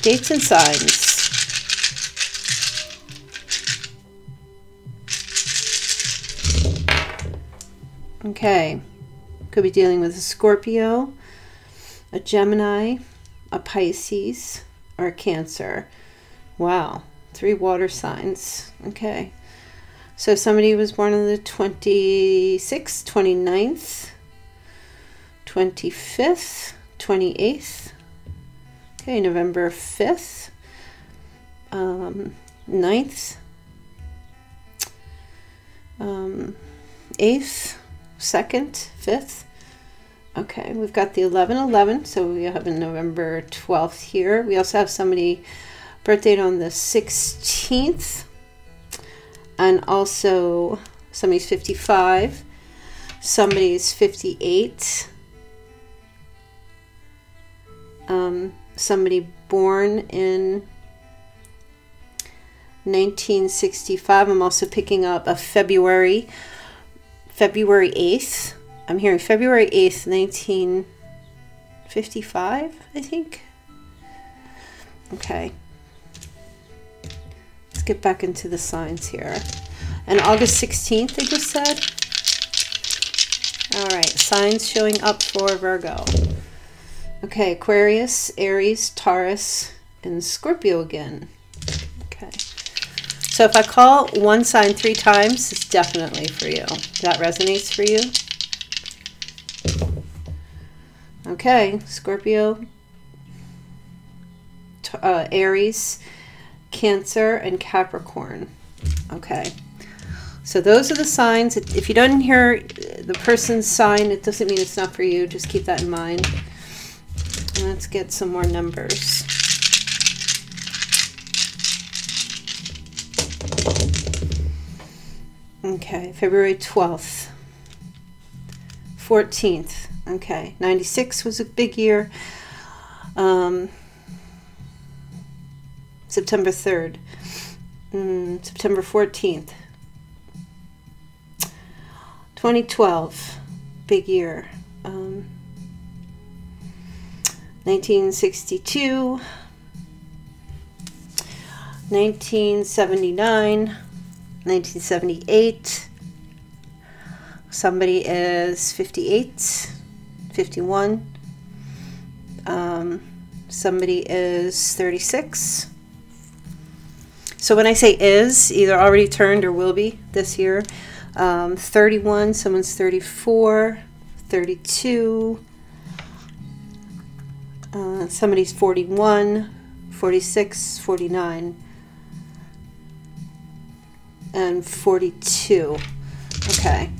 Dates and signs. Okay. Could be dealing with a Scorpio, a Gemini, a Pisces, or a Cancer. Wow, three water signs. Okay. So somebody was born on the 26th, 29th, 25th, 28th. Okay, November 5th, um, 9th, um, 8th, 2nd, 5th, Okay, we've got the 11-11, so we have a November 12th here. We also have somebody birthday on the 16th, and also somebody's 55, somebody's 58, um, somebody born in 1965. I'm also picking up a February, February 8th. I'm hearing February 8th, 1955, I think. Okay. Let's get back into the signs here. And August 16th, they just said. All right, signs showing up for Virgo. Okay, Aquarius, Aries, Taurus, and Scorpio again. Okay. So if I call one sign three times, it's definitely for you. That resonates for you. Okay, Scorpio, uh, Aries, Cancer, and Capricorn. Okay. So those are the signs. If you don't hear the person's sign, it doesn't mean it's not for you. Just keep that in mind. Let's get some more numbers. Okay, February 12th, 14th, Okay, 96 was a big year. Um, September 3rd. Mm, September 14th. 2012, big year. Um, 1962. 1979, 1978. Somebody is 58, 51. Um, somebody is 36. So when I say is, either already turned or will be this year. Um, 31, someone's 34, 32. Uh, somebody's 41, 46, 49 and 42. Okay.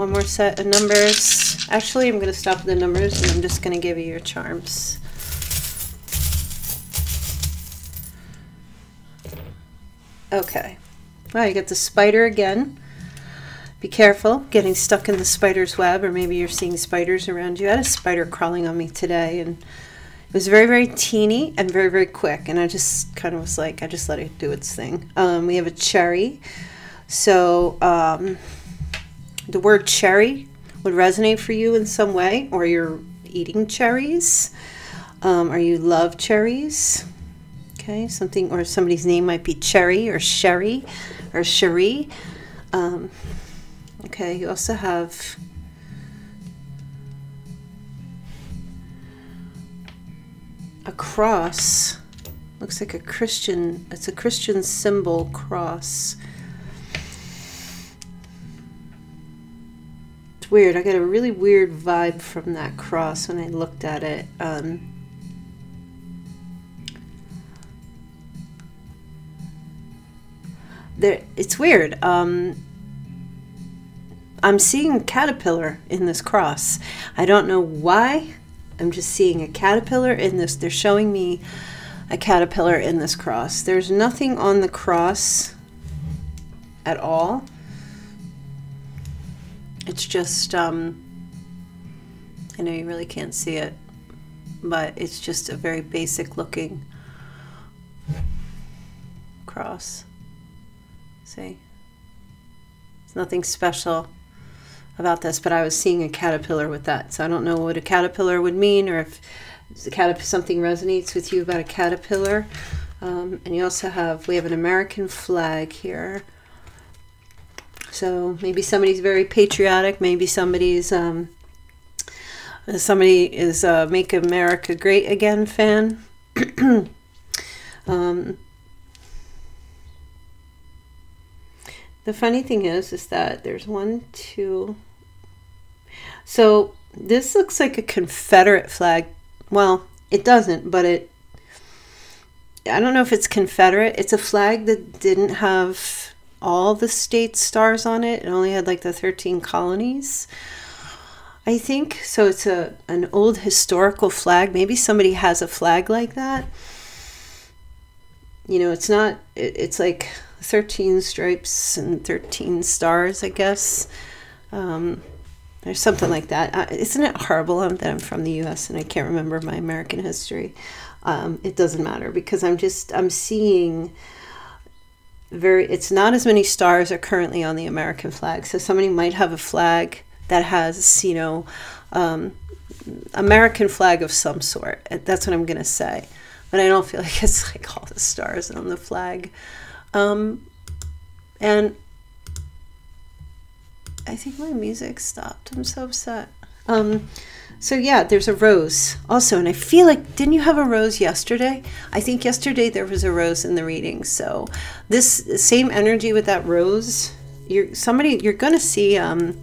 One more set of numbers. Actually, I'm going to stop the numbers and I'm just going to give you your charms. Okay. Well, you get the spider again. Be careful getting stuck in the spider's web, or maybe you're seeing spiders around you. I had a spider crawling on me today, and it was very, very teeny and very, very quick. And I just kind of was like, I just let it do its thing. Um, we have a cherry. So um, the word cherry would resonate for you in some way, or you're eating cherries, um, or you love cherries. Okay, something, or somebody's name might be Cherry or Sherry or Cherie. Um, okay, you also have a cross. Looks like a Christian, it's a Christian symbol cross. Weird. I got a really weird vibe from that cross when I looked at it. Um, there, it's weird. Um, I'm seeing caterpillar in this cross. I don't know why. I'm just seeing a caterpillar in this. They're showing me a caterpillar in this cross. There's nothing on the cross at all. It's just, um, I know you really can't see it, but it's just a very basic looking cross. See? It's nothing special about this, but I was seeing a caterpillar with that. So I don't know what a caterpillar would mean or if something resonates with you about a caterpillar. Um, and you also have, we have an American flag here. So maybe somebody's very patriotic. Maybe somebody's, um, somebody is a Make America Great Again fan. um, the funny thing is, is that there's one, two, so this looks like a Confederate flag. Well, it doesn't, but it, I don't know if it's Confederate. It's a flag that didn't have all the state stars on it. It only had like the 13 colonies. I think so. It's a an old historical flag. Maybe somebody has a flag like that. You know, it's not. It, it's like 13 stripes and 13 stars, I guess. Um, there's something like that. Uh, isn't it horrible that I'm from the U.S. and I can't remember my American history? Um, it doesn't matter because I'm just I'm seeing very. It's not as many stars are currently on the American flag. So somebody might have a flag that has you know um, American flag of some sort. That's what I'm gonna say. But I don't feel like it's like all the stars on the flag. Um, and I think my music stopped. I'm so upset. Um, so yeah, there's a rose also, and I feel like didn't you have a rose yesterday? I think yesterday there was a rose in the reading. So this same energy with that rose, you're somebody you're gonna see um,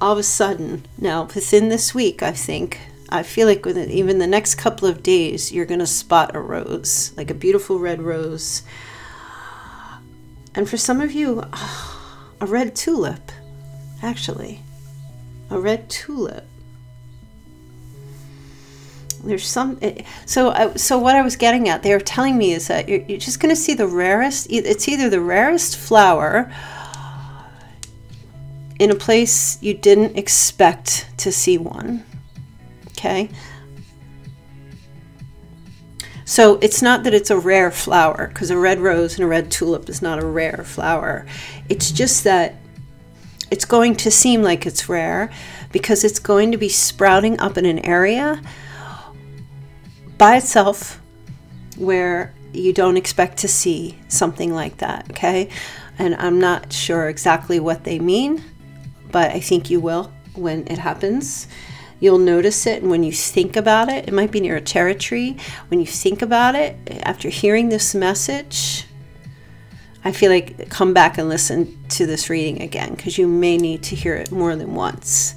all of a sudden now within this week. I think I feel like within even the next couple of days, you're gonna spot a rose, like a beautiful red rose. And for some of you, a red tulip actually. A red tulip. There's some. Eh, so, uh, so what I was getting at, they were telling me is that you're, you're just going to see the rarest. It's either the rarest flower, in a place you didn't expect to see one. Okay? So it's not that it's a rare flower, because a red rose and a red tulip is not a rare flower. It's just that it's going to seem like it's rare because it's going to be sprouting up in an area by itself where you don't expect to see something like that, okay? And I'm not sure exactly what they mean, but I think you will when it happens. You'll notice it, and when you think about it, it might be near a cherry tree. When you think about it, after hearing this message, I feel like come back and listen to this reading again because you may need to hear it more than once.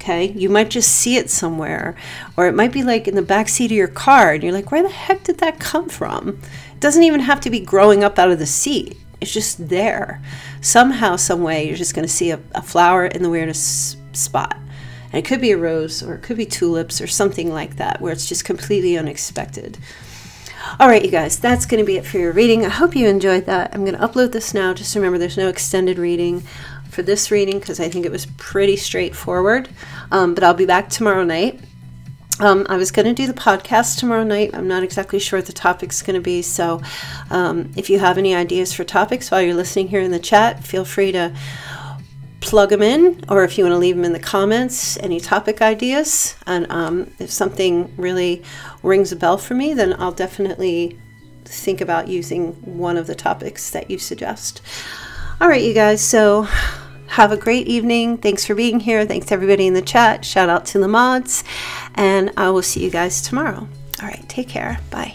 Okay, you might just see it somewhere, or it might be like in the back seat of your car, and you're like, where the heck did that come from? It doesn't even have to be growing up out of the seat, it's just there. Somehow, some way, you're just going to see a, a flower in the weirdest spot. And it could be a rose, or it could be tulips, or something like that, where it's just completely unexpected. All right, you guys, that's going to be it for your reading. I hope you enjoyed that. I'm going to upload this now. Just remember, there's no extended reading for this reading because I think it was pretty straightforward. Um, but I'll be back tomorrow night. Um, I was going to do the podcast tomorrow night. I'm not exactly sure what the topic's going to be. So um, if you have any ideas for topics while you're listening here in the chat, feel free to plug them in, or if you want to leave them in the comments, any topic ideas. And um, if something really rings a bell for me, then I'll definitely think about using one of the topics that you suggest. All right, you guys. So have a great evening. Thanks for being here. Thanks everybody in the chat. Shout out to the mods. And I will see you guys tomorrow. All right, take care. Bye.